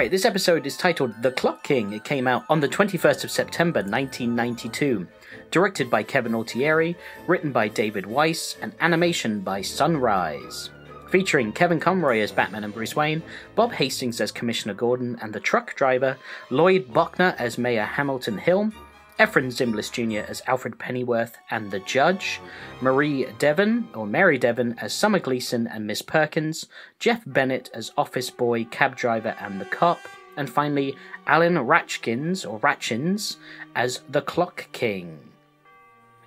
Alright, this episode is titled The Clock King. It came out on the 21st of September 1992. Directed by Kevin Altieri, written by David Weiss, and animation by Sunrise. Featuring Kevin Conroy as Batman and Bruce Wayne, Bob Hastings as Commissioner Gordon and the truck driver, Lloyd Bochner as Mayor Hamilton Hill, Efrem Zimbalist Jr. as Alfred Pennyworth and the Judge, Marie Devon, or Mary Devon, as Summer Gleason and Miss Perkins, Jeff Bennett as Office Boy, Cab Driver, and the Cop, and finally Alan Ratchkins, or Rachins, as the Clock King.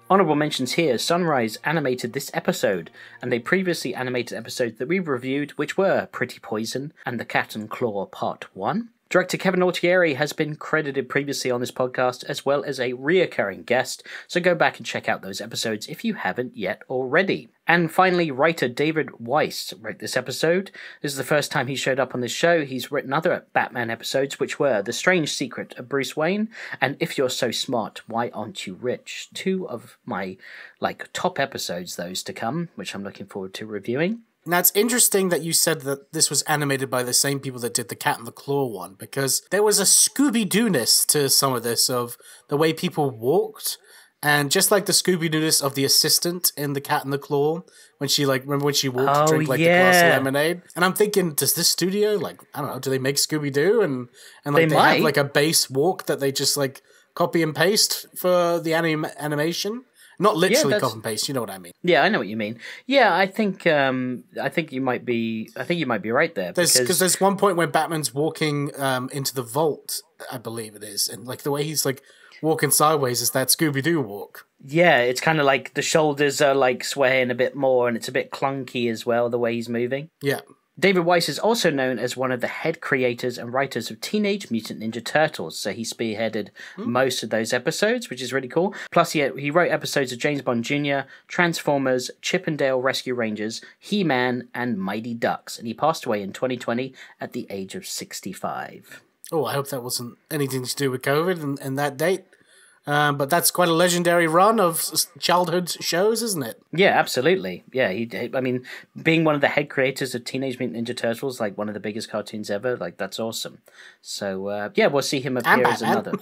Honorable mentions here Sunrise animated this episode, and they previously animated episodes that we reviewed, which were Pretty Poison and The Cat and Claw Part 1. Director Kevin Altieri has been credited previously on this podcast as well as a reoccurring guest, so go back and check out those episodes if you haven't yet already. And finally, writer David Weiss wrote this episode. This is the first time he showed up on this show. He's written other Batman episodes, which were The Strange Secret of Bruce Wayne and If You're So Smart, Why Aren't You Rich? Two of my like top episodes, those to come, which I'm looking forward to reviewing. Now it's interesting that you said that this was animated by the same people that did the Cat and the Claw one, because there was a Scooby Doo-ness to some of this of the way people walked, and just like the Scooby Doo-ness of the assistant in the Cat and the Claw, when she like remember when she walked Oh, to drink like the glass of lemonade, and I'm thinking, does this studio like I don't know, do they make Scooby Doo and and like They they, have like a base walk that they just like copy and paste for the anim- animation? Not literally that's- copy and paste, you know what I mean? Yeah, I know what you mean. Yeah, I think um, I think you might be I think you might be right there There's because because there's one point when Batman's walking um into the vault, I believe it is, and like the way he's like walking sideways is that Scooby Doo walk. yeah, it's kind of like the shoulders are like swaying a bit more, and it's a bit clunky as well the way he's moving. Yeah, David Weiss is also known as one of the head creators and writers of Teenage Mutant Ninja Turtles, so he spearheaded hmm. most of those episodes, which is really cool. Plus, he, he wrote episodes of James Bond Jr., Transformers, Chip 'n Dale Rescue Rangers, He Man, and Mighty Ducks, and he passed away in 2020 at the age of 65. Oh, I hope that wasn't anything to do with COVID and, and that date. Um, but that's quite a legendary run of childhood shows, isn't it? Yeah, absolutely. Yeah, he. I mean, being one of the head creators of Teenage Mutant Ninja Turtles, like one of the biggest cartoons ever, like that's awesome. So uh, yeah, we'll see him appear as another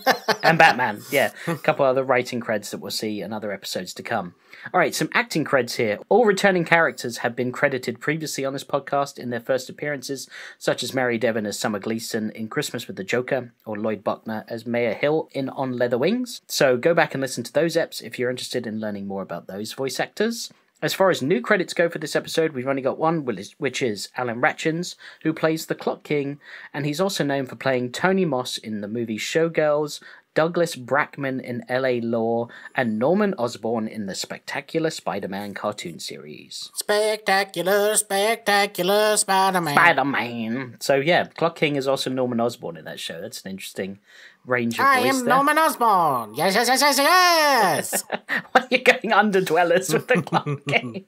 and Batman. Yeah, a couple other writing creds that we'll see in other episodes to come. All right, some acting creds here. All returning characters have been credited previously on this podcast in their first appearances, such as Mary Devon as Summer Gleason in Christmas with the Joker, or Lloyd Bochner as Mayor Hill in On Leather Wings. So go back and listen to those eps if you're interested in learning more about those voice actors. As far as new credits go for this episode, we've only got one, which is- Alan Rachins, who plays the Clock King, and he's also known for playing Tony Moss in the movie Showgirls, Douglas Brackman in LA Law, and Norman Osborn in the Spectacular Spider Man cartoon series. Spectacular, spectacular Spider-Man. Spider Man! So, yeah, Clock King is also Norman Osborn in that show. That's an interesting I voice am there. Norman Osborn. Yes, yes, yes, yes, yes. Why are you going underdwellers with the Clock King?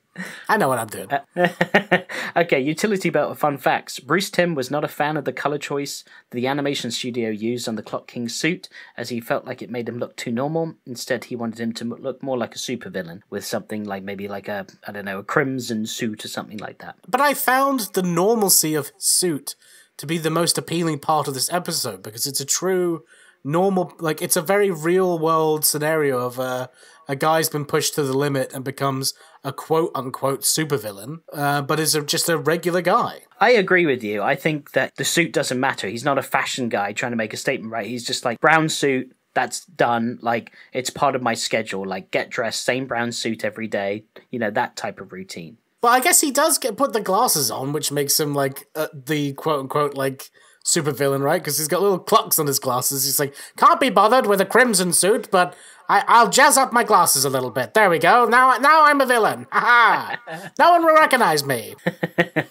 I know what I'm doing. Uh, okay, utility belt of fun facts. Bruce Timm was not a fan of the color choice the animation studio used on the Clock King suit, as he felt like it made him look too normal. Instead, he wanted him to look more like a supervillain, with something like maybe like a, I don't know, a crimson suit or something like that. But I found the normalcy of suit to be the most appealing part of this episode because it's a true normal like it's a very real world scenario of uh, a guy's been pushed to the limit and becomes a quote unquote supervillain uh, but is a, just a regular guy I agree with you. I think that the suit doesn't matter. He's not a fashion guy trying to make a statement, right? He's just like brown suit. That's done. Like it's part of my schedule. Like get dressed, same brown suit every day. You know that type of routine. well i guess he does get put the glasses on which makes him like uh, the quote unquote like supervillain right? Because he's got little clocks on his glasses. He's like can't be bothered with a crimson suit but I, I'll jazz up my glasses a little bit. There we go. Now, now I'm a villain. Ha! No one will recognize me.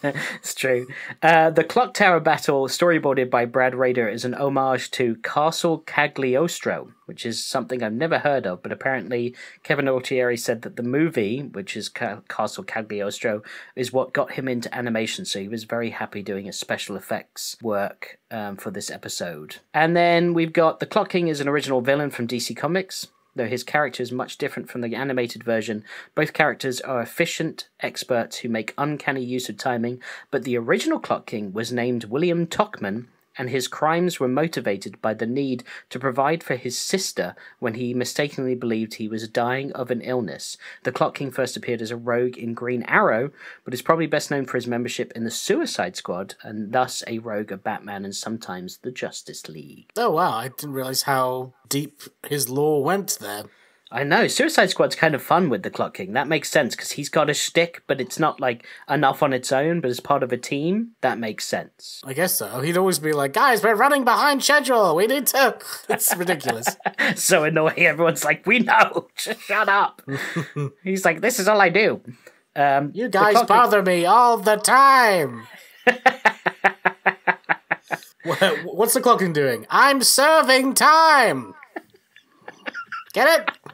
It's true. Uh, the Clock Tower battle, storyboarded by Brad Rader, is an homage to Castle Cagliostro, which is something I've never heard of, but apparently Kevin Altieri said that the movie, which is Ca- Castle Cagliostro, is what got him into animation, so he was very happy doing his special effects work um, for this episode. And then we've got the Clock King is an original villain from DC Comics. Though his character is much different from the animated version, both characters are efficient experts who make uncanny use of timing, but the original Clock King was named William Tockman and his crimes were motivated by the need to provide for his sister when he mistakenly believed he was dying of an illness. The Clock King first appeared as a rogue in Green Arrow, but is probably best known for his membership in the Suicide Squad, and thus a rogue of Batman and sometimes the Justice League. Oh wow, I didn't realize how deep his lore went there. I know. Suicide Squad's kind of fun with the Clock King. That makes sense because he's got a shtick, but it's not like enough on its own. But as part of a team, that makes sense. I guess so. He'd always be like, "Guys, we're running behind schedule. We need to." It's ridiculous. so annoying. Everyone's like, "We know. Just shut up." he's like, "This is all I do." Um, you guys bother me all the time. What's the Clock King doing? I'm serving time. Get it?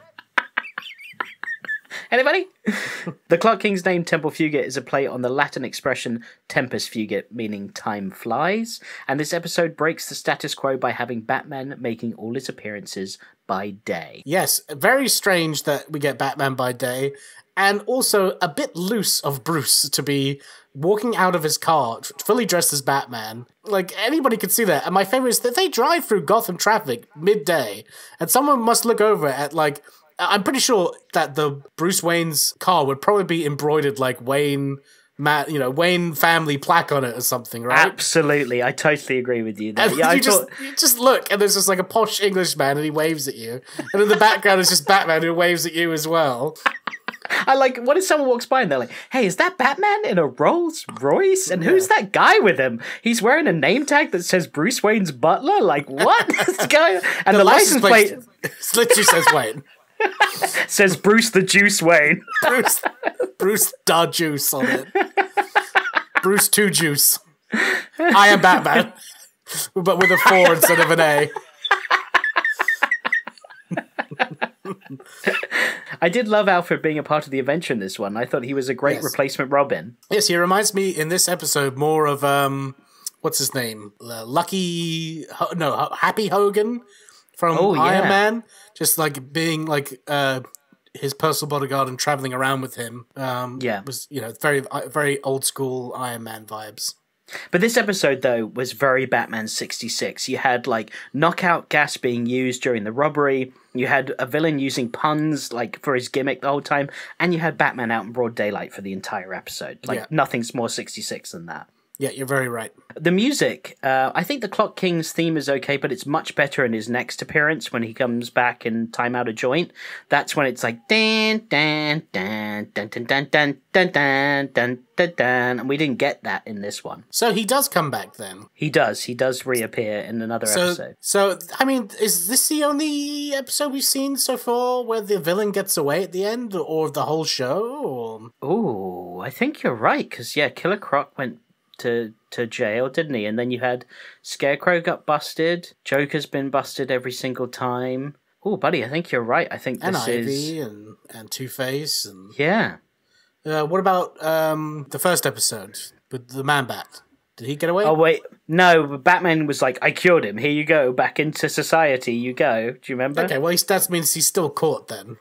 Anybody? the Clock King's name, Temple Fugate, is a play on the Latin expression tempus fugit, meaning time flies. And this episode breaks the status quo by having Batman making all his appearances by day. Yes, very strange that we get Batman by day, and also a bit loose of Bruce to be walking out of his car fully dressed as Batman. Like anybody could see that. And my favorite is that they drive through Gotham traffic midday, and someone must look over at like I'm pretty sure that the Bruce Wayne's car would probably be embroidered like Wayne Matt, you know, Wayne family plaque on it or something, right? Absolutely, I totally agree with you. There. Yeah, you I just thought... you just look, and there's just like a posh Englishman, and he waves at you, and in the background is just Batman who waves at you as well. I like what if someone walks by and they're like, "Hey, is that Batman in a Rolls Royce? And who's that guy with him? He's wearing a name tag that says Bruce Wayne's butler. Like what? this guy and the, the license, license plate, plate literally says Wayne." Says Bruce the Juice Wayne. Bruce, Bruce da Juice on it. Bruce Two Juice. I am Batman, but with a four instead of an A. I did love Alfred being a part of the adventure in this one. I thought he was a great yes. replacement Robin. Yes, he reminds me in this episode more of um, what's his name? Uh, Lucky, no, Happy Hogan from oh, yeah. Iron Man, just like being like uh, his personal bodyguard and traveling around with him. Um, yeah, was you know very uh, very old school Iron Man vibes. But this episode, though, was very Batman 66. You had, like, knockout gas being used during the robbery. You had a villain using puns, like, for his gimmick the whole time. And you had Batman out in broad daylight for the entire episode. Like, yeah. nothing's more 66 than that. Yeah, you're very right. The music, uh, I think the Clock King's theme is okay, but it's much better in his next appearance when he comes back in Time Out of Joint. That's when it's like dan dan dan dan dan dan dan dan dan dan dan dan, and we didn't get that in this one. So he does come back then. He does. He does reappear in another so, episode. So I mean, is this the only episode we've seen so far where the villain gets away at the end, or the whole show? Oh, I think you're right because yeah, Killer Croc went to to jail, didn't he? And then you had Scarecrow got busted. Joker's been busted every single time. Oh, buddy, I think you're right. I think and this Ivy is and and Two Face and yeah. Uh, what about um, the first episode with the Man Bat? Did he get away? Oh wait, no. Batman was like, "I cured him. Here you go, back into society. You go." Do you remember? Okay, well, that means he's still caught then.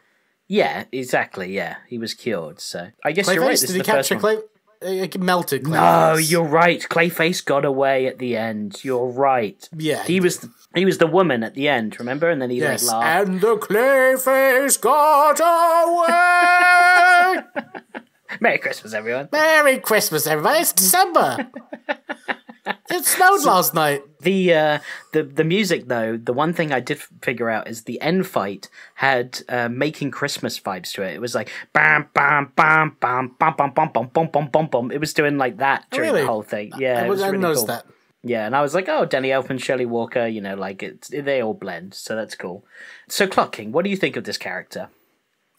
Yeah, exactly. Yeah, he was cured. So I guess Clayface, you're right. This did he capture Clay? It melted. Clayface. No, you're right. Clayface got away at the end. You're right. Yeah, he, he was. The, he was the woman at the end. Remember? And then he yes, like laughed. And the Clayface got away. Merry Christmas, everyone. Merry Christmas, everybody. It's December. it snowed so, last night. The uh, the the music though, the one thing I did figure out is the end fight had uh, making Christmas vibes to it. It was like bam bam bam bam bam bam bam bam bam bam bam bam. It was doing like that during really? the whole thing. Yeah, I, it was I really noticed cool. that. Yeah, and I was like, oh, Danny Elfman, Shirley Walker, you know, like it's they all blend, so that's cool. So, Clock King, what do you think of this character?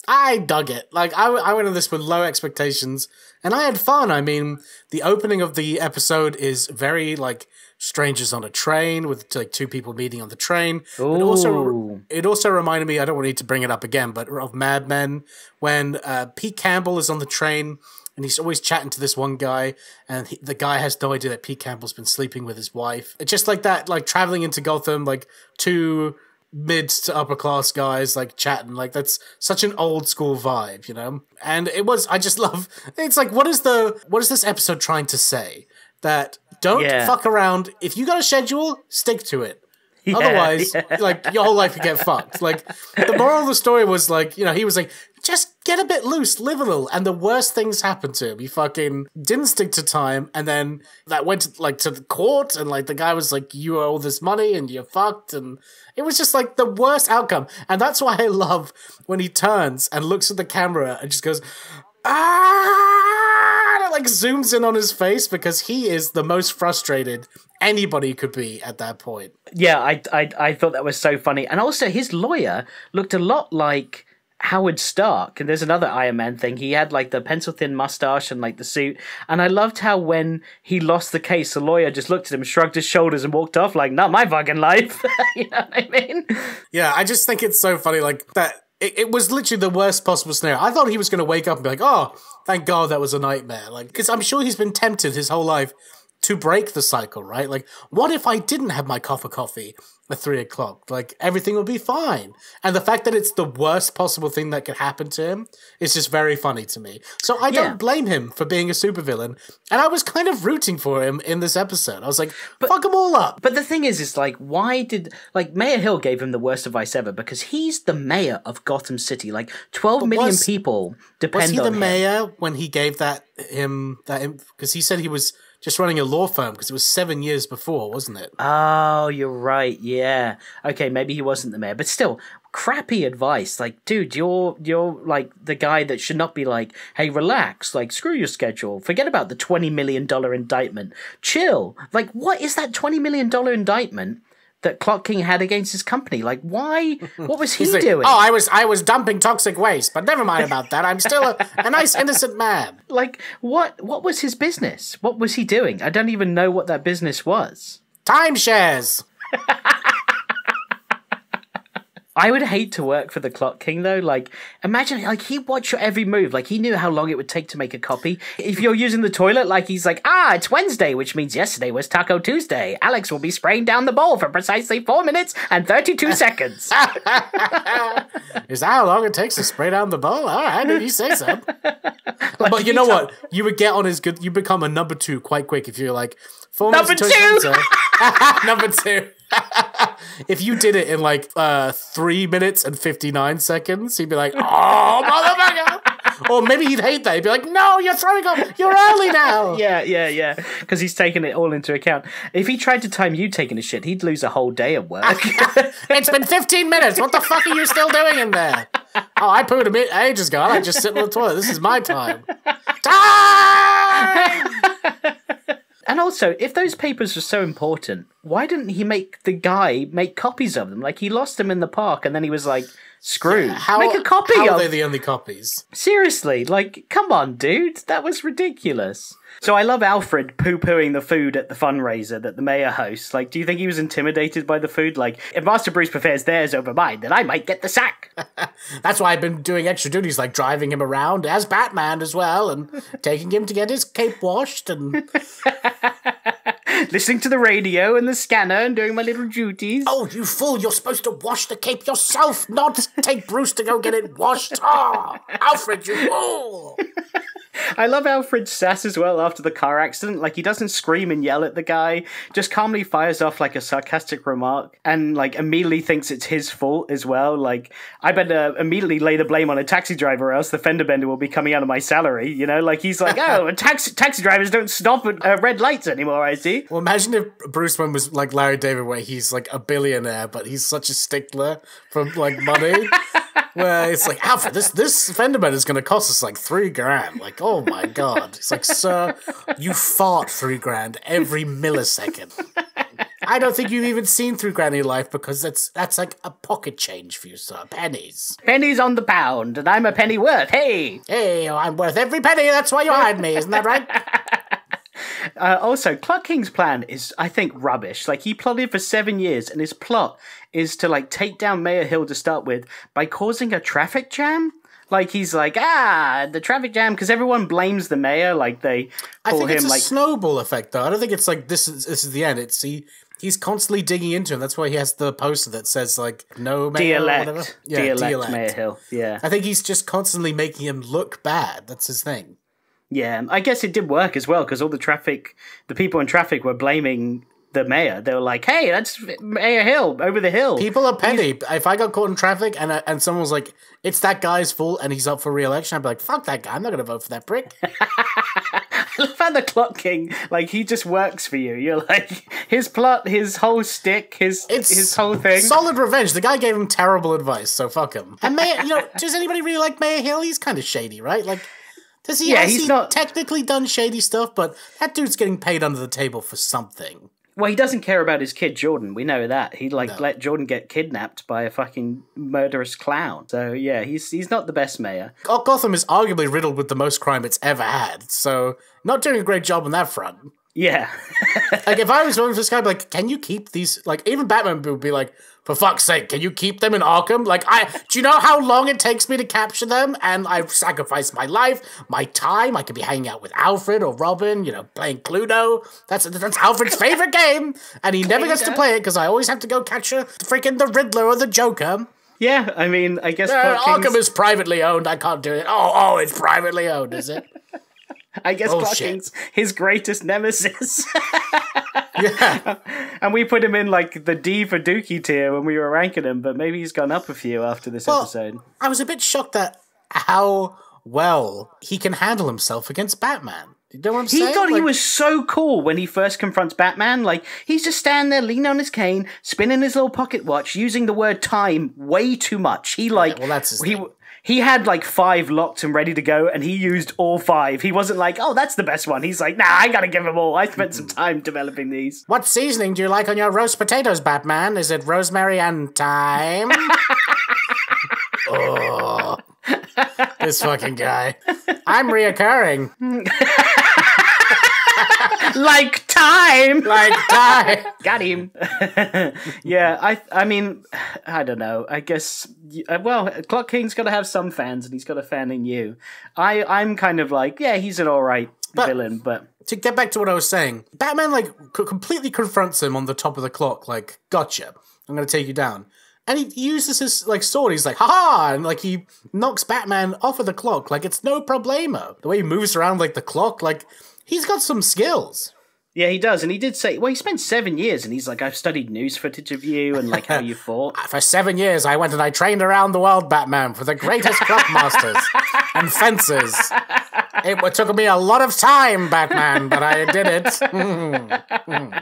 I dug it. Like I, I went into this with low expectations, and I had fun. I mean, the opening of the episode is very like strangers on a train with like two people meeting on the train. Ooh. It also it also reminded me. I don't need to bring it up again, but of Mad Men when uh, Pete Campbell is on the train. And he's always chatting to this one guy, and he, the guy has no idea that Pete Campbell's been sleeping with his wife. It's just like that, like traveling into Gotham, like two mid to upper class guys like chatting like that's such an old school vibe you know and it was i just love it's like what is the what is this episode trying to say that Don't Yeah. fuck around. If you got a schedule, stick to it. Yeah, Otherwise, yeah. like your whole life could get fucked. Like the moral of the story was like, you know, he was like, just get a bit loose, live a little, and the worst things happened to him. He fucking didn't stick to time, and then that went like to the court, and like the guy was like, you owe all this money, and you're fucked, and it was just like the worst outcome. And that's why I love when he turns and looks at the camera and just goes, ah, and it like zooms in on his face because he is the most frustrated anybody could be at that point. Yeah, I, I I thought that was so funny, and also his lawyer looked a lot like Howard Stark. And there's another Iron Man thing. He had like the pencil thin mustache and like the suit. And I loved how when he lost the case, the lawyer just looked at him, shrugged his shoulders, and walked off like, "Not my fucking life." you know what I mean? Yeah, I just think it's so funny, like that. It, it was literally the worst possible scenario. I thought he was going to wake up and be like, "Oh, thank God that was a nightmare." Like, because I'm sure he's been tempted his whole life to break the cycle, right? Like, what if I didn't have my cup of coffee at three o'clock? Like, everything would be fine. And the fact that it's the worst possible thing that could happen to him is just very funny to me. So I don't blame him for being a supervillain. And I was kind of rooting for him in this episode. I was like, fuck them all up. But the thing is, is like, why did like Mayor Hill gave him the worst advice ever because he's the mayor of Gotham City. Like, twelve million was- people depend on him. Was he the mayor when he gave that him that because he said he was just running a law firm because it was seven years before, wasn't it? Oh, you're right. Yeah. Okay, maybe he wasn't the mayor, but still, crappy advice. Like, dude, you're you're like the guy that should not be like, hey, relax. Like, screw your schedule. Forget about the twenty million dollar indictment. Chill. Like, what is that twenty million dollar indictment? That Clock King had against his company, like why? What was he like, doing? oh, I was I was dumping toxic waste, but never mind about that. I'm still a, a nice innocent man. like what? What was his business? What was he doing? I don't even know what that business was. Timeshares. I would hate to work for the Clock King though. Like, imagine like he watched your every move. Like he knew how long it would take to make a copy. If you're using the toilet, like he's like, ah, it's Wednesday, which means yesterday was Taco Tuesday. Alex will be spraying down the bowl for precisely four minutes and thirty-two seconds. Is that how long it takes to spray down the bowl? All right, if you say so. but you know what? You would get on his good. You become a number two quite quick if you're like four Number minutes two! into it, number two. If you did it in like uh, three minutes and fifty nine seconds, he'd be like, "Oh, motherfucker!" or maybe he'd hate that. He'd be like, "No, you're throwing off. You're early now." yeah, yeah, yeah. Because he's taking it all into account. If he tried to time you taking a shit, he'd lose a whole day of work. It's been 15 minutes. What the fuck are you still doing in there? Oh, I pooed a bit ages ago. I like just sitting on the toilet. This is my time. Time! And also, if those papers were so important, why didn't he make the guy make copies of them? Like he lost them in the park, and then he was like, "Screw, How, make a copy how of." are they the only copies? Seriously, like, come on, dude, that was ridiculous. So I love Alfred poo pooing the food at the fundraiser that the mayor hosts. Like, do you think he was intimidated by the food? Like, if Master Bruce prefers theirs over mine, then I might get the sack. That's why I've been doing extra duties like driving him around as Batman as well and taking him to get his cape washed and Listening to the radio and the scanner and doing my little duties. Oh, you fool, you're supposed to wash the cape yourself, not take Bruce to go get it washed. Oh, Alfred, you fool. I love Alfred's sass as well after the car accident. Like he doesn't scream and yell at the guy, just calmly fires off like a sarcastic remark and like immediately thinks it's his fault as well. Like I better immediately lay the blame on a taxi driver or else the fender bender will be coming out of my salary, you know? Like he's like, "Oh, taxi taxi drivers don't stop at uh, red lights anymore, I see." Well, imagine if Bruce Wayne was like Larry David, where he's like a billionaire, but he's such a stickler for like money. where it's like, Alfred, this this fender bender is going to cost us like three grand. Like, oh my god! It's like, sir, you fart three grand every millisecond. I don't think you've even seen three grand in your life because that's that's like a pocket change for you, sir. Pennies. Pennies on the pound and I'm a penny worth. Hey. Hey, I'm worth every penny. That's why you hired me, isn't that right? Uh, also, Clock King's plan is, I think, rubbish. Like he plotted for seven years, and his plot is to like take down Mayor Hill to start with by causing a traffic jam. Like he's like, ah, the traffic jam because everyone blames the mayor. Like they I call think him it's a like snowball effect, though. I don't think it's like this is this is the end. It's he he's constantly digging into him. That's why he has the poster that says like no mayor or whatever. Yeah, de-elect de-elect. Mayor Hill. Yeah, I think he's just constantly making him look bad. That's his thing. Yeah, I guess it did work as well because all the traffic, the people in traffic were blaming the mayor. They were like, "Hey, that's Mayor Hill over the hill." People are petty. If I got caught in traffic and uh, and someone was like, "It's that guy's fault," and he's up for re-election, I'd be like, "Fuck that guy! I'm not gonna vote for that prick." I found the Clock King. Like he just works for you. You're like his plot, his whole stick, his It's his whole thing. Solid revenge. The guy gave him terrible advice, so fuck him. And Mayor, you know, does anybody really like Mayor Hill? He's kind of shady, right? Like, does he? Yeah, has he's he not- technically done shady stuff, but that dude's getting paid under the table for something. Well, he doesn't care about his kid Jordan. We know that. He like let Jordan get kidnapped by a fucking murderous clown. So yeah, he's he's not the best mayor. Gotham is arguably riddled with the most crime it's ever had, so not doing a great job on that front. Yeah. Like, if I was voting for this guy, I'd be like, can you keep these? Like, even Batman would be like, for fuck's sake, can you keep them in Arkham? Like, I do you know how long it takes me to capture them? And I've sacrificed my life, my time. I could be hanging out with Alfred or Robin, you know, playing Cluedo. That's that's Alfred's favorite game, and he never gets to play it because I always have to go catch a freaking the Riddler or the Joker. yeah, I mean, I guess Uh, King's, Arkham is privately owned. I can't do it. Oh, oh, it's privately owned, is it? I guess oh, Clock Bullshit. King's his greatest nemesis. yeah. and we put him in like the D for Dookie tier when we were ranking him, but maybe he's gone up a few after this Well, episode. I was a bit shocked at how well he can handle himself against Batman. You know what I'm He saying? thought he was so cool when he first confronts Batman. Like, he's just standing there, leaning on his cane, spinning his little pocket watch, using the word time way too much. He, like, well, that's his he, thing. He had like five locked and ready to go, and he used all five. He wasn't like, oh, that's the best one. He's like, nah, I gotta give them all. I spent some mm-hmm. time developing these. What seasoning do you like on your roast potatoes, Batman? Is it rosemary and thyme? oh, this fucking guy. I'm reoccurring. like time! Like thyme. Got him. yeah, I I mean, I don't know. I guess uh, well, Clock King's got to have some fans, and he's got a fan in you. I I'm kind of like, yeah, he's an all right villain, but to get back to what I was saying, Batman like completely confronts him on the top of the clock, like, "Gotcha, I'm gonna take you down." And he uses his like sword. He's like, "Ha ha!" and like he knocks Batman off of the clock, like it's no problemo. The way he moves around like the clock, like he's got some skills. yeah, he does, and he did say, well, he spent seven years, and he's like, I've studied news footage of you and like how you fought. Ah, for seven years, I went and I trained around the world, Batman, for the greatest clock masters and fencers. It took me a lot of time, Batman, but I did it. Mm-hmm. Mm-hmm.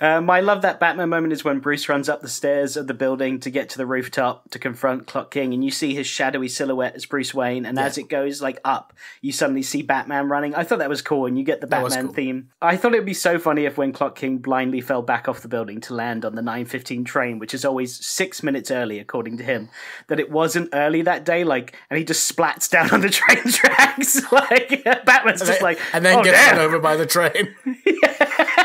Um, I love that Batman moment is when Bruce runs up the stairs of the building to get to the rooftop to confront Clock King, and you see his shadowy silhouette as Bruce Wayne. And as it goes like up, you suddenly see Batman running. I thought that was cool, and you get the Batman cool. theme. I thought it would be so funny if when Clock King blindly fell back off the building to land on the nine fifteen train, which is always six minutes early according to him, that it wasn't early that day. Like, and he just splats down on the train tracks. like Batman's just like, and then oh, gets run over by the train.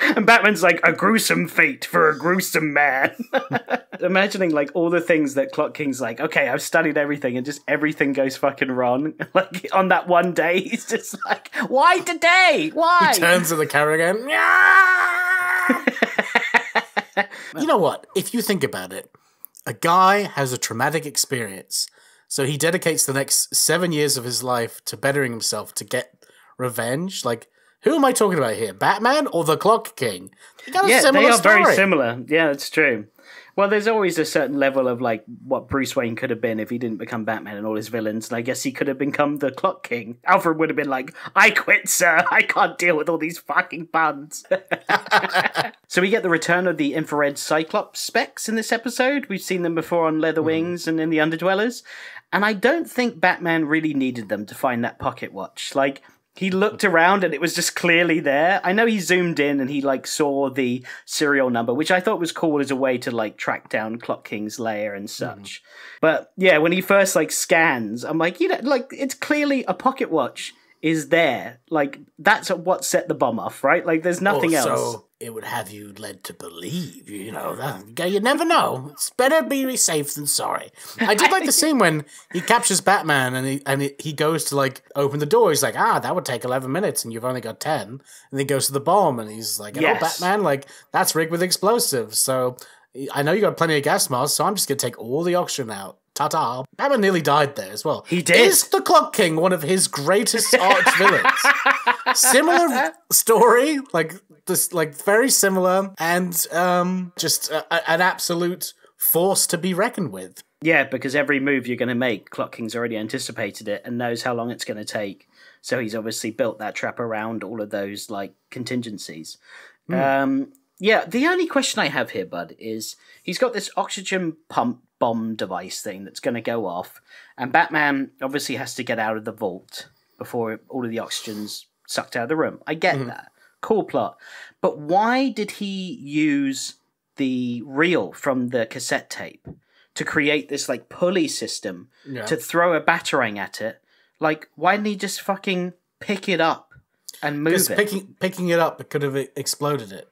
And Batman's like, a gruesome fate for a gruesome man. Imagining like all the things that Clock King's like, okay, I've studied everything and just everything goes fucking wrong. Like on that one day, he's just like, why today? Why? He Turns to the camera again. you know what? If you think about it, a guy has a traumatic experience, so he dedicates the next seven years of his life to bettering himself to get revenge. Like, who am I talking about here? Batman or the Clock King? They yeah, similar they are story. very similar. Yeah, it's true. Well, there's always a certain level of like what Bruce Wayne could have been if he didn't become Batman and all his villains. And I guess he could have become the Clock King. Alfred would have been like, I quit, sir. I can't deal with all these fucking puns. so we get the return of the infrared Cyclops specs in this episode. We've seen them before on Leather hmm. Wings and in the Underdwellers. And I don't think Batman really needed them to find that pocket watch. Like, he looked around and it was just clearly there. I know he zoomed in and he like saw the serial number, which I thought was cool as a way to like track down Clock King's lair and mm-hmm. such. But yeah, when he first like scans, I'm like, you know, like it's clearly a pocket watch is there. Like that's what set the bomb off, right? Like there's oh, nothing else. It would have you led to believe, you know, that you never know. It's better be safe than sorry. I did like the scene when he captures Batman and he and he, he goes to like open the door. He's like, ah, that would take eleven minutes, and you've only got ten. And then he goes to the bomb, and he's like, oh, Yes. Batman, like that's rigged with explosives. So I know you got plenty of gas masks, so I'm just gonna take all the oxygen out Ta ta. Batman nearly died there as well. He did. Is the Clock King one of his greatest arch villains? similar story, like this, like very similar, and um, just a, a- an absolute force to be reckoned with. Yeah, because every move you're going to make, Clock King's already anticipated it and knows how long it's going to take. So he's obviously built that trap around all of those like contingencies. Um, yeah, the only question I have here, Bud, is he's got this oxygen pump bomb device thing that's going to go off, and Batman obviously has to get out of the vault before all of the oxygen's sucked out of the room. I get mm-hmm. that. Cool plot. But why did he use the reel from the cassette tape to create this like pulley system Yeah. to throw a batarang at it? Like, why didn't he just fucking pick it up and move Because it? picking picking it up it could have exploded it.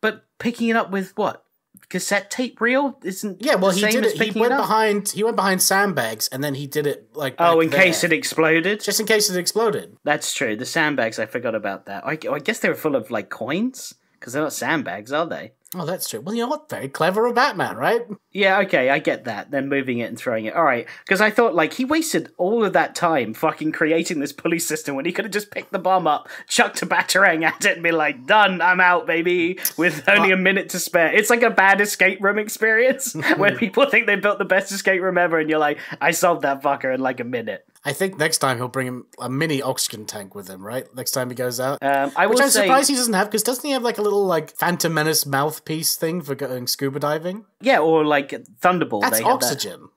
But picking it up with what? Cassette tape reel isn't Yeah, well, he did it. He went it behind. He went behind sandbags, and then he did it like. Oh, in case it exploded. just in case it exploded. That's true. The sandbags, I forgot about that. I, I guess they were full of like coins because they're not sandbags, are they? Oh, that's true. Well, you know what? Very clever of Batman, right? Yeah, okay, I get that. Then moving it and throwing it. All right, because I thought like he wasted all of that time fucking creating this pulley system when he could have just picked the bomb up, chucked a batarang at it, and be like, "Done, I'm out, baby," with only a minute to spare. It's like a bad escape room experience where people think they built the best escape room ever, and you're like, "I solved that fucker in like a minute." I think next time he'll bring him a mini oxygen tank with him, right? Next time he goes out. Um, I Which I'm say, surprised he doesn't have, because doesn't he have like a little like Phantom Menace mouthpiece thing for going scuba diving? yeah, or like Thunderball. That's they had that. oxygen.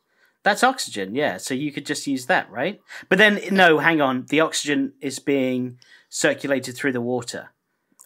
That's oxygen, yeah. So you could just use that, right? But then, no, hang on. The oxygen is being circulated through the water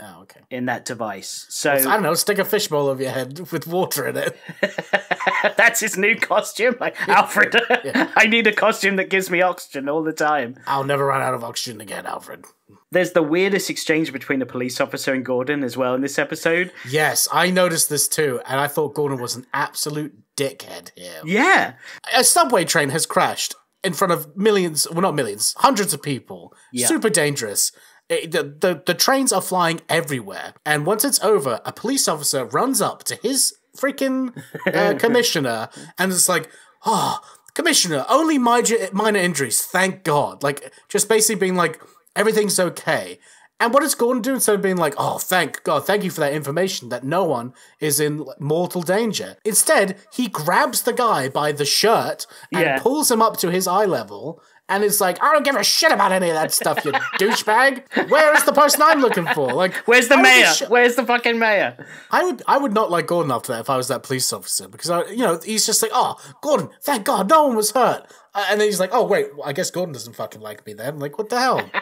Oh, okay. in that device. So I don't know. Stick a fishbowl over your head with water in it. that's his new costume. Like, Alfred, I need a costume that gives me oxygen all the time. I'll never run out of oxygen again, Alfred. There's the weirdest exchange between a police officer and Gordon as well in this episode. Yes, I noticed this too, and I thought Gordon was an absolute dickhead here. Yeah. a subway train has crashed in front of millions, well, not millions, hundreds of people. Super dangerous. It- the, the, the trains are flying everywhere. And once it's over, a police officer runs up to his freaking uh, commissioner and it's like, oh, commissioner, only minor, minor injuries, thank God. Like, just basically being like, everything's okay. And what does Gordon do instead of being like, oh, thank God, thank you for that information that no one is in mortal danger? Instead, he grabs the guy by the shirt and Yeah. pulls him up to his eye level and it's like, I don't give a shit about any of that stuff, you douchebag. Where is the person I'm looking for? Like, Where's the I mayor? Where's the fucking mayor? I would, I would not like Gordon after that if I was that police officer because I, you know, he's just like, oh, Gordon, thank God, no one was hurt. Uh, and then he's like, oh wait, I guess Gordon doesn't fucking like me then. Like, what the hell?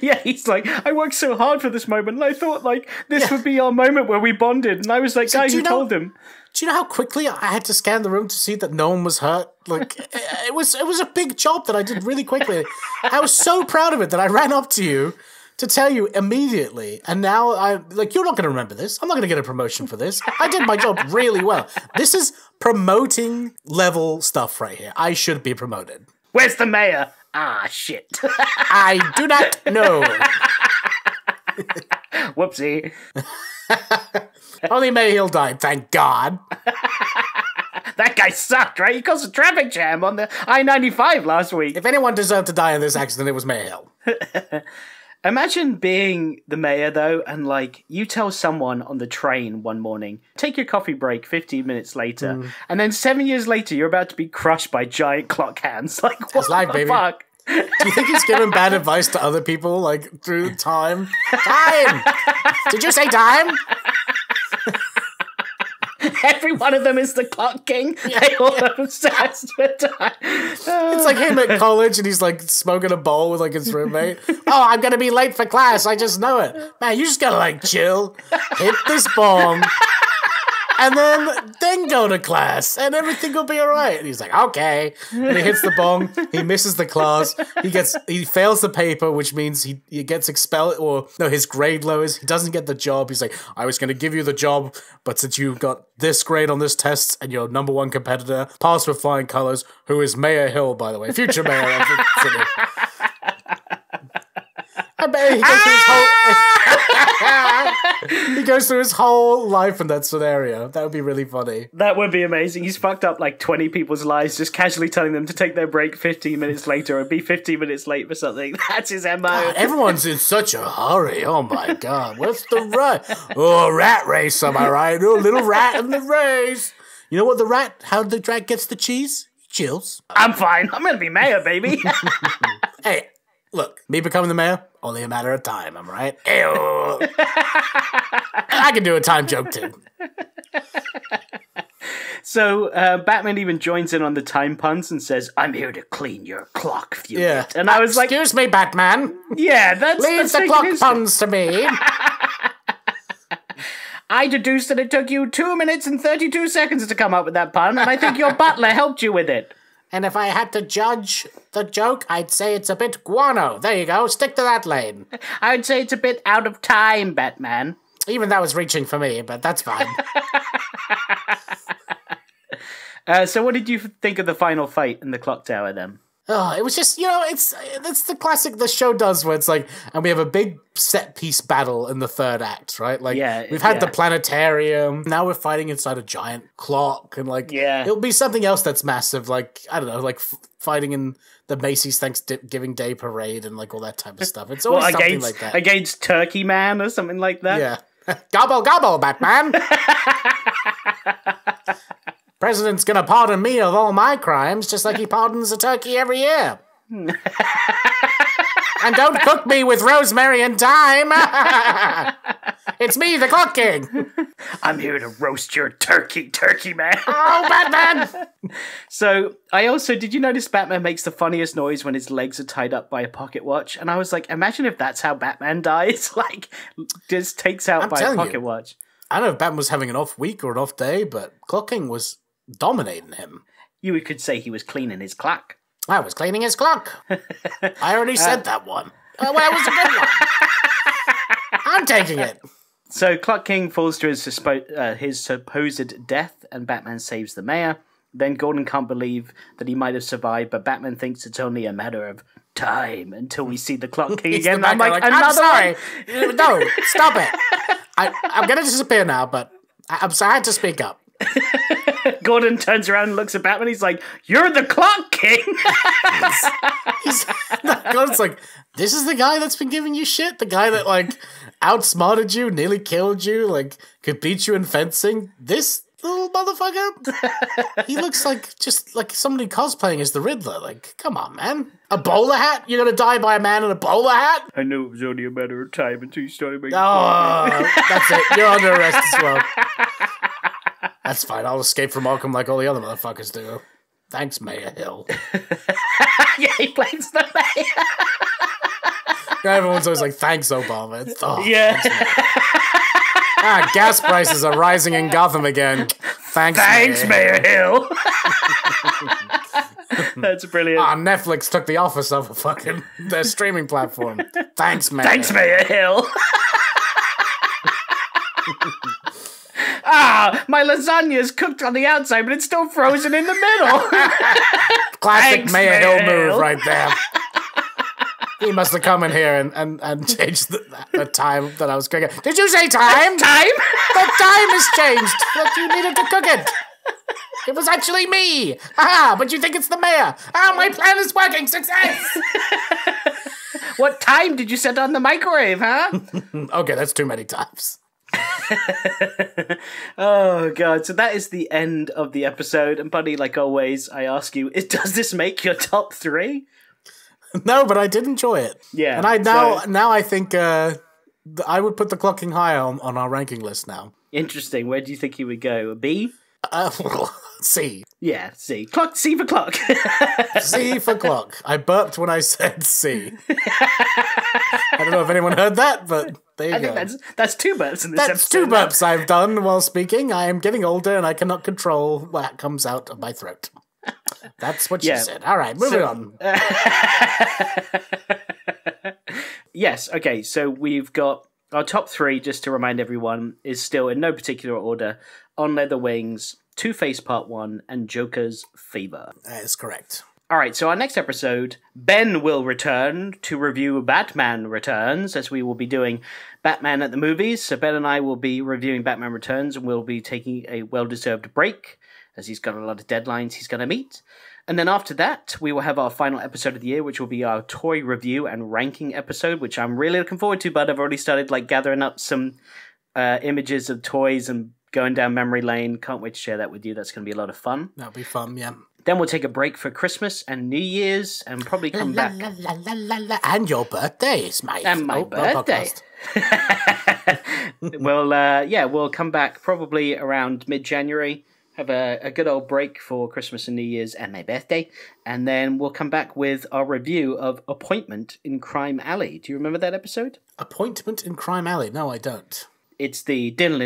Yeah, he's like, I worked so hard for this moment, and I thought like this would be our moment where we bonded, and I was like, guy who you know- told him. Do you know how quickly I had to scan the room to see that no one was hurt? Like it, it was it was a big job that I did really quickly. I was so proud of it that I ran up to you to tell you immediately. And now I like you're not going to remember this. I'm not going to get a promotion for this. I did my job really well. This is promoting level stuff right here. I should be promoted. Where's the mayor? Ah, shit. I do not know. Whoopsie. Only Mayhill died, thank God. That guy sucked, right? He caused a traffic jam on the I 95 last week. If anyone deserved to die in this accident, it was Mayhill. Imagine being the mayor, though, and like you tell someone on the train one morning, take your coffee break 15 minutes later, Mm. and then seven years later, you're about to be crushed by giant clock hands. Like, what life, the baby. fuck? Do you think he's given bad advice to other people, like through time? Time! Did you say time? Every one of them is the clock king. they all obsessed with time. It's like him at college and he's like smoking a bowl with like his roommate. Oh, I'm gonna be late for class. I just know it. Man, you just gotta like chill, hit this bong, and then then go to class, and everything will be alright. And he's like, okay. And he hits the bong. He misses the class. He gets he fails the paper, which means he he gets expelled or no, his grade lowers. He doesn't get the job. He's like, I was gonna give you the job, but since you got this grade on this test and your number one competitor passed with flying colors, who is Mayor Hill, by the way, future mayor of the city. I bet he goes, through his whole, he goes through his whole life in that scenario. That would be really funny. That would be amazing. He's fucked up like 20 people's lives just casually telling them to take their break 15 minutes later or be 15 minutes late for something. That's his MO. Everyone's in such a hurry. Oh my god, what's the rat? Oh, rat race, am I right? Oh, little rat in the race. You know what the rat, how the rat gets the cheese? He chills. I'm fine. I'm going to be mayor, baby. Hey, look, me becoming the mayor, only a matter of time, I'm right? Ew. I can do a time joke too. so uh, Batman even joins in on the time puns and says, I'm here to clean your clock, Fugate. Yeah. And I was like, Excuse me, Batman. yeah, that's, Leave the clock puns to me. I deduced that it took you 2 minutes and 32 seconds to come up with that pun, and I think your butler helped you with it. And if I had to judge the joke, I'd say it's a bit guano. There you go. Stick to that lane. I would say it's a bit out of time, Batman. Even that was reaching for me, but that's fine. Uh, so, what did you think of the final fight in the clock tower then? Oh, it was just, you know, it's it's the classic the show does where it's like, and we have a big set piece battle in the third act, right? Like, Yeah, we've had the planetarium. Now we're fighting inside a giant clock, and like, Yeah. it'll be something else that's massive, like I don't know, like f- fighting in the Macy's Thanksgiving Day parade and like all that type of stuff. It's always Well, something against, like that. against Turkey Man or something like that? Yeah. gobble, gobble, Batman. President's gonna pardon me of all my crimes, just like he pardons a turkey every year. Hmm. and don't cook me with rosemary and thyme. it's me, the Clock King. I'm here to roast your turkey, Turkey Man. Oh, Batman! So I also did you notice Batman makes the funniest noise when his legs are tied up by a pocket watch? And I was like, imagine if that's how Batman dies, like just takes out I'm by a pocket you. watch. I don't know if Batman was having an off week or an off day, but Clock King was dominating him. You could say he was cleaning his clock. I was cleaning his clock. I already said that one. Oh, well, it was a good one. I'm taking it. So Clock King falls to his, suspo- uh, his supposed death, and Batman saves the mayor. Then Gordon can't believe that he might have survived, but Batman thinks it's only a matter of time until we see the Clock King again. I'm bad like, another I'm one. sorry. No, stop it. I, I'm going to disappear now, but I, I'm sorry I had to speak up. Gordon turns around and looks at Batman. He's like, "You're the Clock King." He's, Gordon's like, this is the guy that's been giving you shit? The guy that, like, outsmarted you, nearly killed you, like, could beat you in fencing? This little motherfucker? he looks like just like somebody cosplaying as the Riddler. Like, come on, man. A bowler hat? You're gonna die by a man in a bowler hat? I knew it was only a matter of time until you started making. Oh, that's it. You're under arrest as well. That's fine. I'll escape from Arkham like all the other motherfuckers do. Thanks, Mayor Hill. yeah, he plays the mayor. Everyone's always like, thanks, Obama. It's, oh, Yeah. ah, gas prices are rising in Gotham again. Thanks, Thanks, Mayor. Mayor Hill. That's brilliant. Ah, Netflix took the office of a fucking their streaming platform. Thanks, Mayor. Thanks, Mayor Hill. ah, my lasagna is cooked on the outside, but it's still frozen in the middle. Classic Thanks, Mayor, Hill move right there. he must have come in here and, and, and changed the, the time that I was cooking. Did you say time? Time? The time has changed. That you needed to cook it. It was actually me. Ah, but you think it's the mayor. Ah, my plan is working. Success. What time did you set on the microwave, huh? okay, that's too many times. oh god! So that is the end of the episode. And buddy, like always, I ask you: is, Does this make your top three? No, but I did enjoy it. Yeah, and I now so- now I think uh, I would put the Clock King higher on, on our ranking list now. Interesting. Where do you think he would go? A B? Uh, C Yeah, C. Clock. C for clock. C for clock. I burped when I said C. I don't know if anyone heard that, but there you I go. think that's that's two burps in this That's two episode. now. burps I've done while speaking. I am getting older and I cannot control what comes out of my throat. That's what Yeah. she said. All right, moving So- on. Uh, yes. Okay. So we've got our top three. Just to remind everyone, is still in no particular order: On Leather Wings, Two Face Part One, and Joker's Favor. That is correct. All right, so our next episode, Ben will return to review Batman Returns, as we will be doing Batman at the movies. So Ben and I will be reviewing Batman Returns, and we'll be taking a well-deserved break, as he's got a lot of deadlines he's going to meet. And then after that, we will have our final episode of the year, which will be our toy review and ranking episode, which I'm really looking forward to. But I've already started like gathering up some uh, images of toys and going down memory lane. Can't wait to share that with you. That's going to be a lot of fun. That'll be fun, yeah. Then we'll take a break for Christmas and New Year's, and probably come back. La, la, la. And your birthdays, mate. And my Oh, birthday. well, uh, yeah, we'll come back probably around mid-January. Have a, a good old break for Christmas and New Year's and my birthday, and then we'll come back with our review of Appointment in Crime Alley. Do you remember that episode? Appointment in Crime Alley. No, I don't. It's the diddle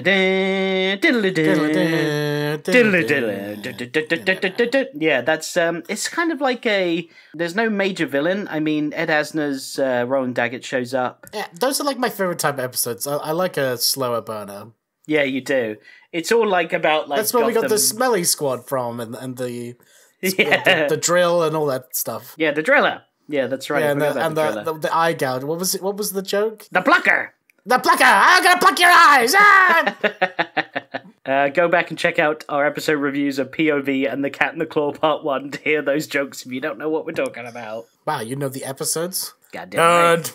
Yeah, that's um. It's kind of like a. There's no major villain. I mean, Ed Asner's uh, Roland Daggett shows up. Yeah, those are like my favorite type of episodes. I, I like a slower burner. Yeah, you do. It's all like about like. That's where we got the smelly squad from, and and the Yeah, the, the drill and all that stuff. yeah, the driller. Yeah, that's right. Yeah, and, the, and the, the, the, the eye gouge. What was it? What was the joke? the plucker. The plucker! I'm gonna pluck your eyes! Ah! Uh, go back and check out our episode reviews of POV and the Cat and the Claw Part One to hear those jokes if you don't know what we're talking about. wow, you know the episodes? God damn. Good.